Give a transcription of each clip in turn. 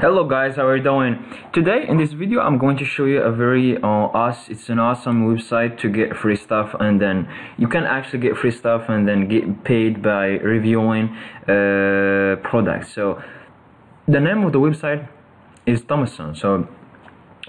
Hello guys, how are you doing? Today in this video I'm going to show you a very uh, us it's an awesome website to get free stuff and then you can actually get free stuff and then get paid by reviewing uh, products. So the name of the website is Tomoson. So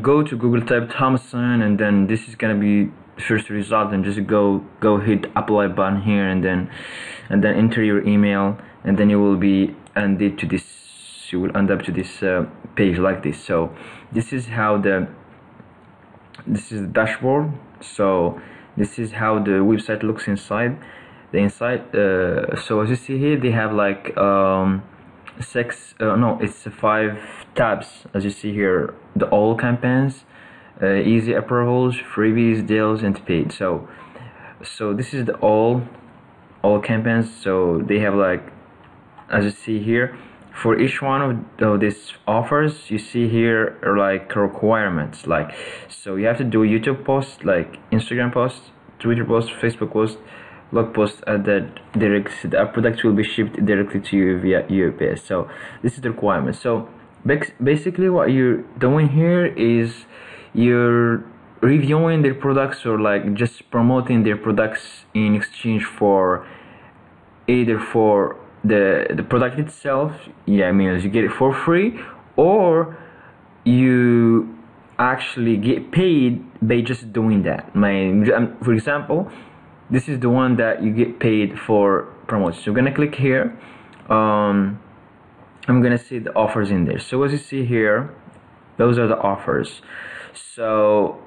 go to Google type Tomoson and then this is gonna be first result and just go go hit apply button here and then and then enter your email and then you will be ended to this you will end up to this uh, page like this. So this is how the this is the dashboard. So this is how the website looks inside. The inside uh, so as you see here they have like um, six uh, no it's five tabs. As you see here the all campaigns uh, easy approvals freebies deals and paid. So so this is the all all campaigns. So they have like as you see here for each one of, these offers you see here are like requirements like so you have to do youtube post like instagram post twitter post facebook post blog post uh, at the direct the product will be shipped directly to you via UPS so this is the requirement. So basically what you're doing here is you're reviewing their products or like just promoting their products in exchange for either for the the product itself yeah I mean as you get it for free or you actually get paid by just doing that. My um, for example this is the one that you get paid for promotion. So I'm gonna click here. Um, I'm gonna see the offers in there. So as you see here those are the offers. So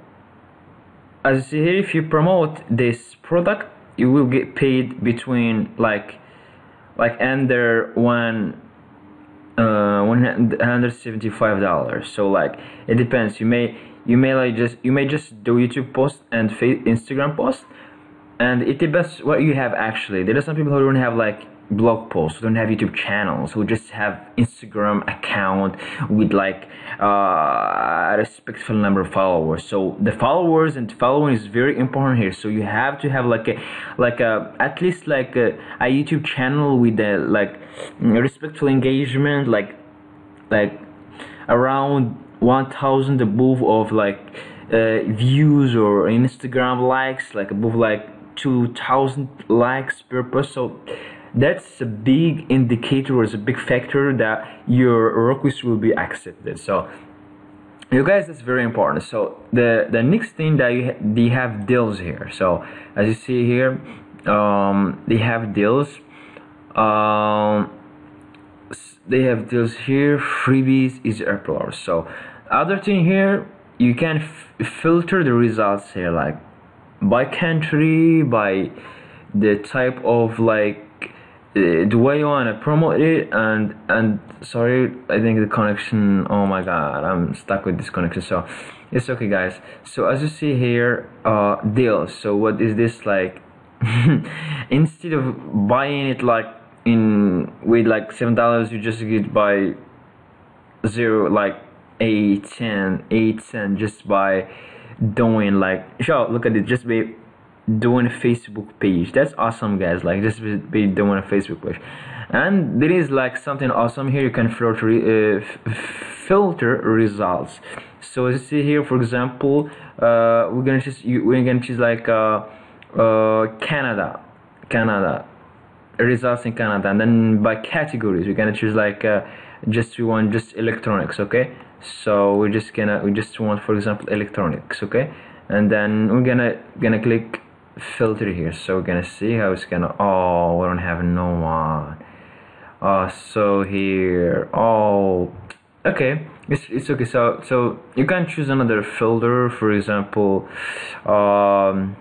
as you see here if you promote this product you will get paid between like like under one uh 175 dollars. So like it depends. You may you may like just you may just do youtube post and instagram post and it depends what you have actually. There are some people who don't have like blog posts who don't have youtube channels who just have instagram account with like uh, a respectful number of followers. So the followers and following is very important here. So you have to have like a like a at least like a, a youtube channel with a like respectful engagement like like around 1000 above of like uh, views or instagram likes like above like 2000 likes per post so that's a big indicator or a big factor that your request will be accepted. So you guys that's very important. So the the next thing that you ha they have deals here. So as you see here um, they have deals. Um, they have deals here. Freebies is upload so other thing here you can filter the results here like by country by the type of like the way you want to promote it and and sorry i think the connection oh my god i'm stuck with this connection so it's okay guys. So as you see here uh deals. So what is this like instead of buying it like in with like seven dollars you just get by zero like eight ten eight cent just by doing like sure look at it just be doing a facebook page. That's awesome guys. Like just be doing a facebook page. And there is like something awesome here. You can filter uh, filter results. So as you see here for example uh, we're gonna choose we're gonna choose like uh, uh, Canada. Canada. Results in Canada. And then by categories we're gonna choose like uh, just we want just electronics okay? So we're just gonna we just want for example electronics okay? And then we're gonna gonna click filter here so we're gonna see how it's gonna oh we don't have no one. Oh so here oh okay it's, it's okay so so you can choose another filter for example um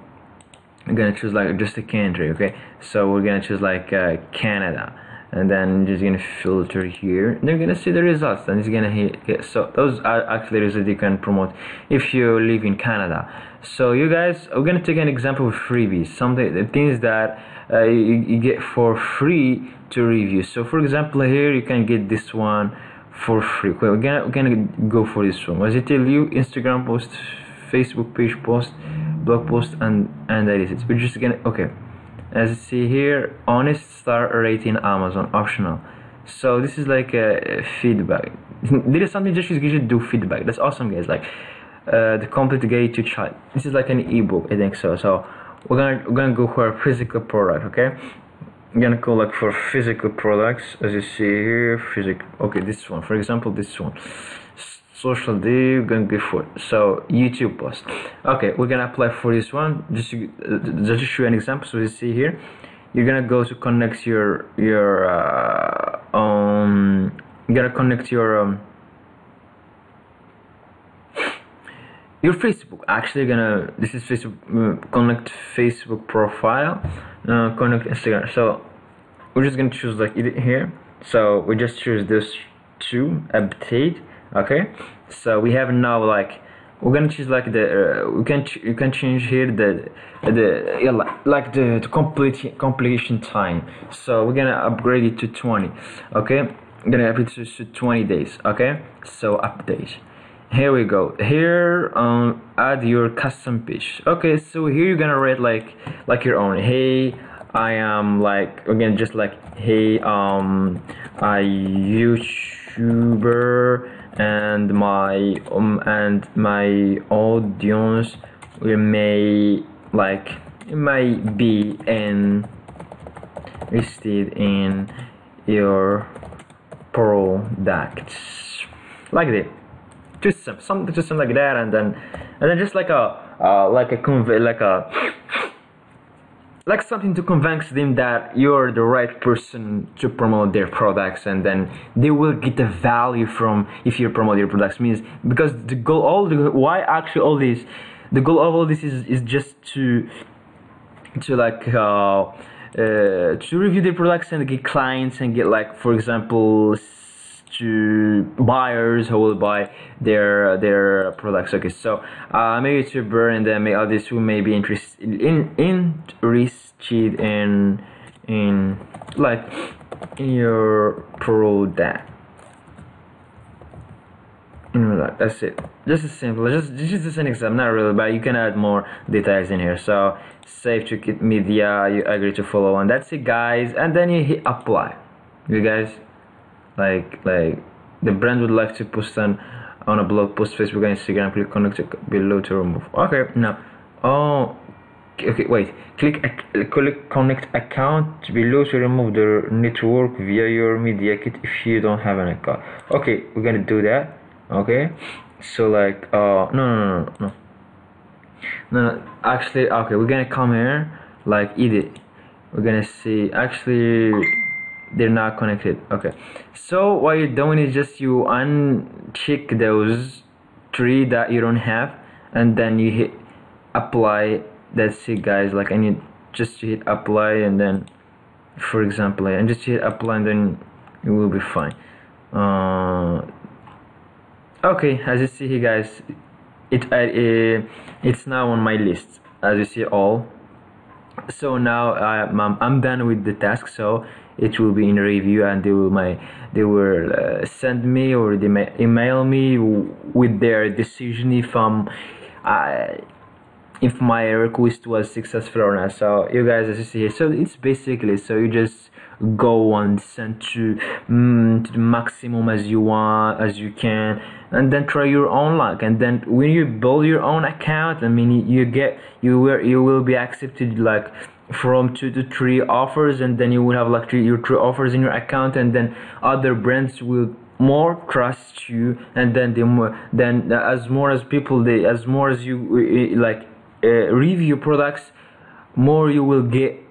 I'm gonna choose like just a country okay? So we're gonna choose like uh, Canada and then just gonna filter here. And they're gonna see the results and it's gonna hit okay, so those are actually results you can promote if you live in Canada. So you guys we're gonna take an example of freebies something the things that uh, you, you get for free to review. So for example here you can get this one for free. Okay, we're gonna, we're gonna go for this one. As I tell you Instagram post Facebook page post blog post and and that is it. We're just gonna okay as you see here honest star rating amazon optional so this is like a feedback there is something just you do feedback. That's awesome, guys. Like uh, the complete guide to child. This is like an ebook, I think so. So we're gonna we're gonna go for a physical product, okay? I'm gonna go like for physical products, as you see here. Physical. Okay, this one, for example, this one. Social we're gonna go for so YouTube post. Okay, we're gonna apply for this one. Just uh, just to show you an example. So you see here, you're gonna go to connect your your uh, um. You gotta connect your um your Facebook actually gonna this is Facebook uh, connect Facebook profile uh, connect Instagram so we're just gonna choose like it here so we just choose this two update okay? So we have now like we're gonna choose like the uh, we can you can change here the the yeah, like, the, the complete completion time. So we're gonna upgrade it to 20 okay? I'm gonna upgrade it to 20 days. Okay? So update. Here we go. Here um add your custom page okay? So here you're gonna write like like your own. Hey i am like again just like hey um i youtuber and my um and my audience may like it might be interested in your products. Like that just some, something just something like that and then and then just like a uh, like a convey like a like something to convince them that you're the right person to promote their products and then they will get the value from if you promote your products. Means because the goal all the why actually all this the goal of all this is is just to to like uh, uh to review their products and get clients and get like for example to buyers who will buy their their products. Okay so uh, i'm a youtuber and then others who may be interested in interested in in like in your product that's it. Just as simple. Just just an example. Not really but you can add more details in here. So save to media. You agree to follow and that's it guys. And then you hit apply. You guys like like the brand would like to post on on a blog post facebook and instagram click connect below to remove. Okay now oh okay wait. Click click connect account below to remove the network via your media kit if you don't have an account. Okay we're gonna do that okay? So like uh no no no no. No no actually okay we're gonna come here like edit. We're gonna see actually they're not connected. Okay. So what you're doing is just you uncheck those three that you don't have and then you hit apply. That's it guys. Like I need just to hit apply and then for example and just hit apply and then it will be fine. Uh, okay. As you see here guys it, uh, it's now on my list. As you see all so now I'm, I'm done with the task so it will be in review and they will my they will uh, send me or they may email me with their decision if um I if my request was successful or not. So you guys as you see here so it's basically so you just go and send to, mm, to the maximum as you want as you can and then try your own luck. And then when you build your own account i mean you get you will you will be accepted like from two to three offers and then you will have like three, your three offers in your account and then other brands will more trust you and then the more then as more as people they as more as you uh, like uh, review products more you will get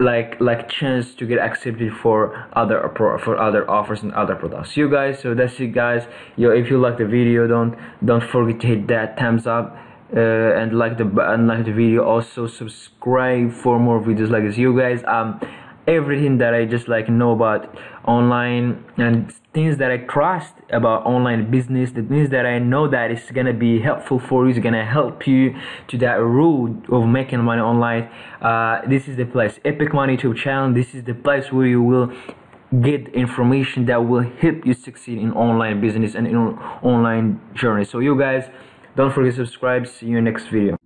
like like chance to get accepted for other for other offers and other products. You guys so that's it guys. Yo if you like the video don't don't forget to hit that thumbs up uh, and like the and like the video. Also subscribe for more videos like this. You guys um everything that i just like know about online and things that i trust about online business the things that i know that is gonna be helpful for you is gonna help you to that road of making money online uh, this is the place epic money youtube channel this is the place where you will get information that will help you succeed in online business and in online journey so you guys don't forget to subscribe. See you next video.